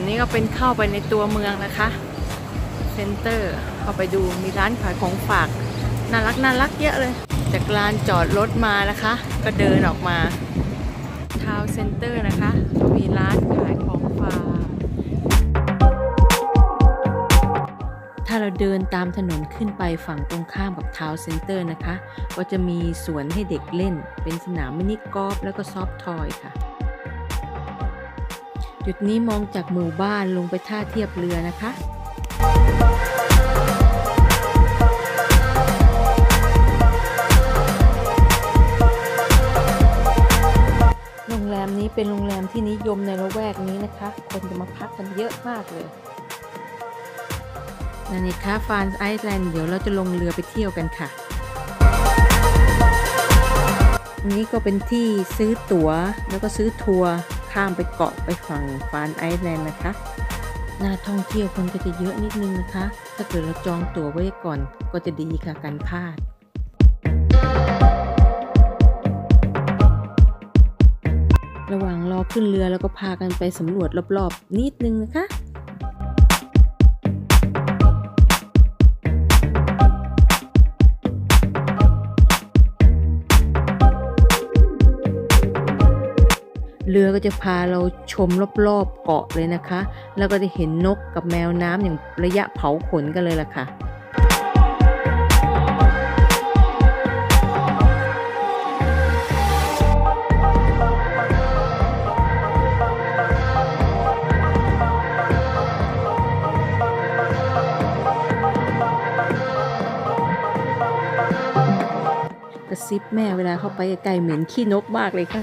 นนี้ก็เป็นเข้าไปในตัวเมืองนะคะ centre เข้าไปดูมีร้านขายของฝาก น่ารักน่ารักเยอะเลย จากลานจอดรถมานะคะ ก็เดินออกมา town centre นะคะก็มีร้านขายของฝาก ถ้าเราเดินตามถนนขึ้นไปฝั่งตรงข้ามกับ town centre นะคะ ก็จะมีสวนให้เด็กเล่น เป็นสนาม mini golf แล้วก็ soft toy ค่ะ จุดนี้มองจากหมู่บ้านลงไปท่าเทียบเรือนะคะโรงแรมนี้เป็นโรงแรมที่นิยมในละแวกนี้นะคะ คนจะมาพักกันเยอะมากเลยนันนิคะฟานไอซ์แลนด์เดี๋ยวเราจะลงเรือไปเที่ยวกันค่ะนนี้ก็เป็นที่ซื้อตั๋วแล้วก็ซื้อทัวร์ ข้ามไปเกาะไปฝั่งฟานไอซ์แลนด์นะคะน่าท่องเที่ยวคนก็จะเยอะนิดนึงนะคะ ถ้าเกิดเราจองตั๋วไว้ก่อนก็จะดีค่ะการพลาดระหว่างรอขึ้นเรือแล้วก็พากันไปสำรวจรอบๆ นิดนึงนะคะ เรือก็จะพาเราชมรอบๆเกาะเลยนะคะ แล้วก็จะเห็นนกกับแมวน้ำอย่างระยะเผาขนกันเลยล่ะค่ะ กระซิบแม่เวลาเข้าไปใกล้เหม็นขี้นกมากเลยค่ะ